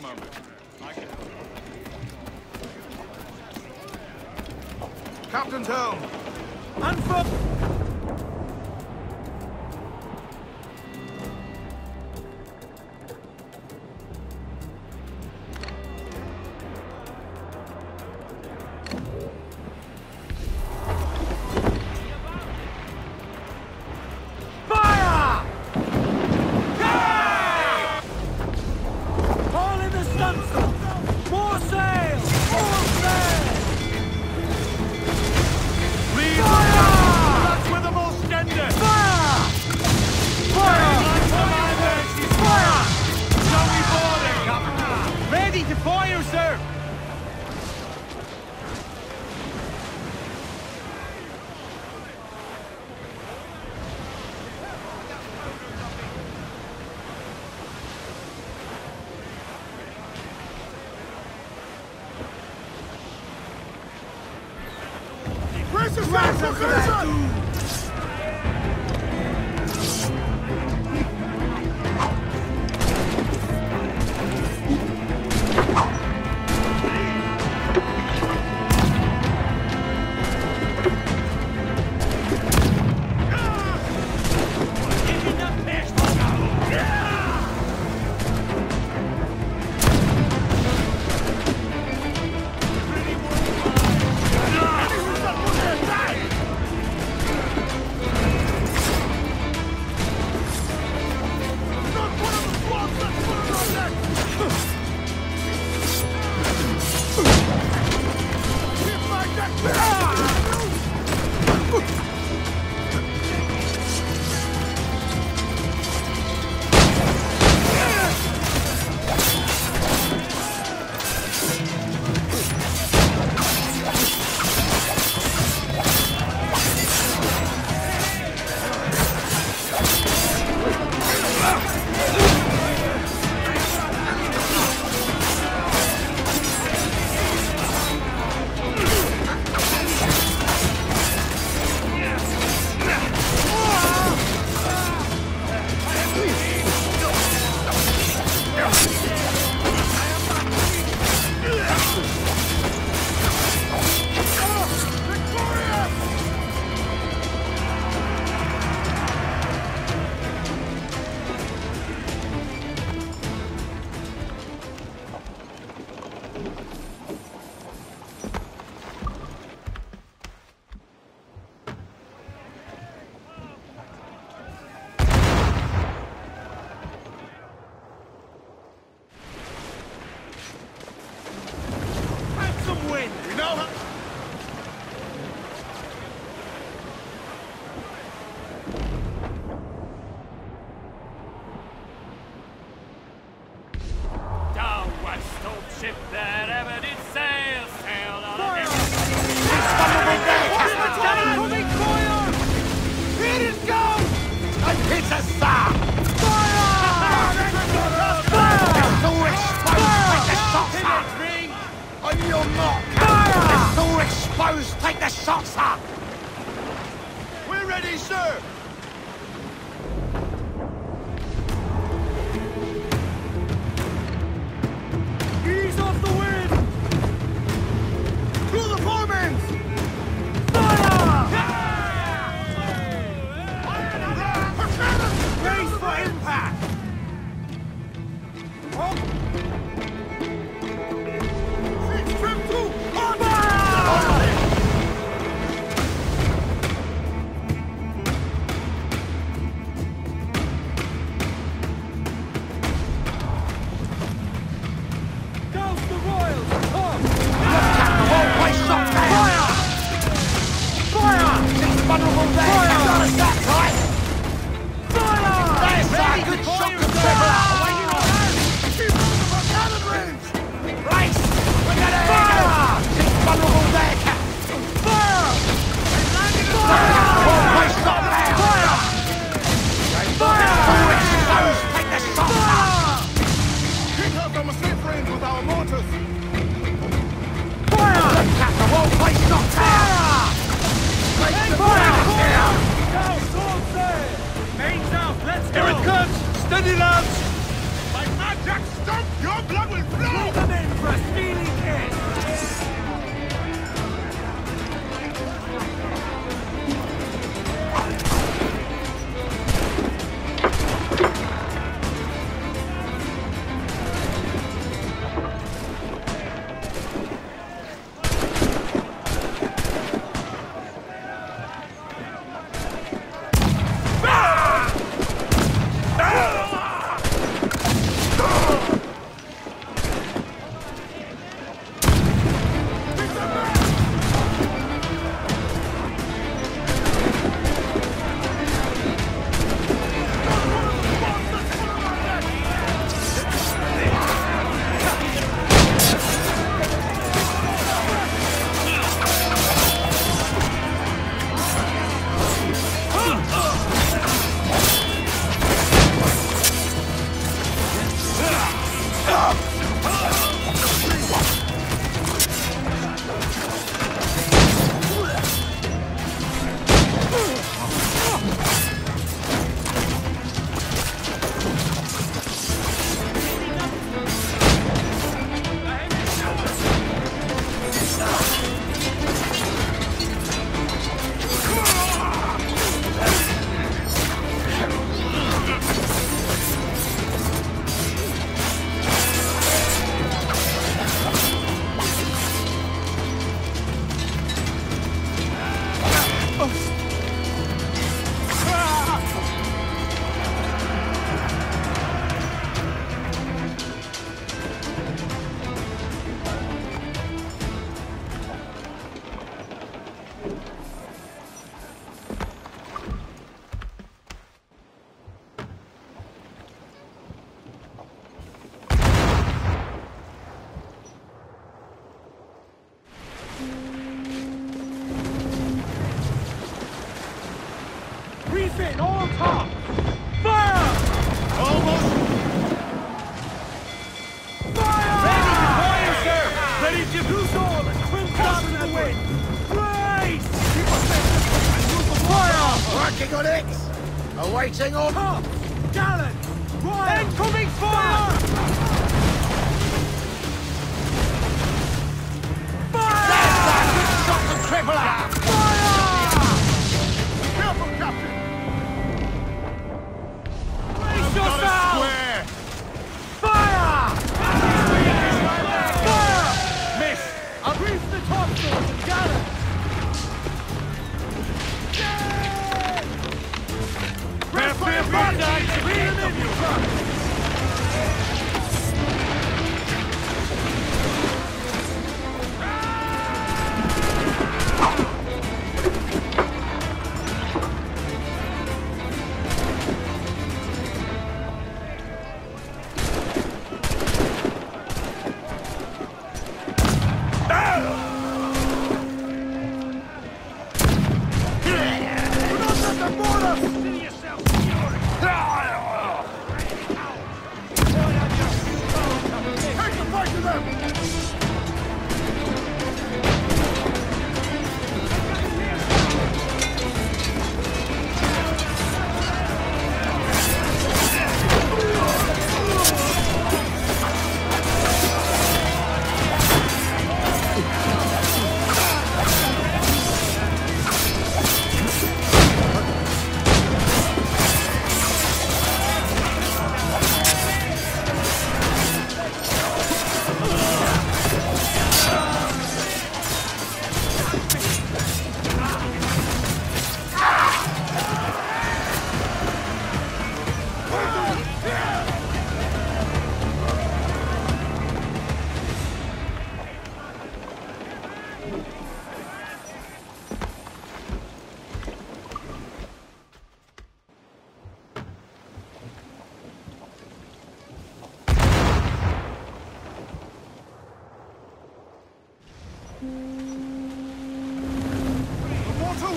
moment. Captain's home. And. guns! More sail! More Motherfucker! Take the shots, sir! We're ready, sir! Ready, lads! My magic stump, your blood will flow! Take in for a stealing head! Refit, all top! Fire! Almost Fire! ready to fire, sir! Ready to lose all and crimp down in the wind! Race! Fire! Working on it! Awaiting order! Top! Gallant! Ryan! Incoming fire! Fire! Shot the crippler! Fire! In, truck!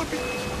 Would be...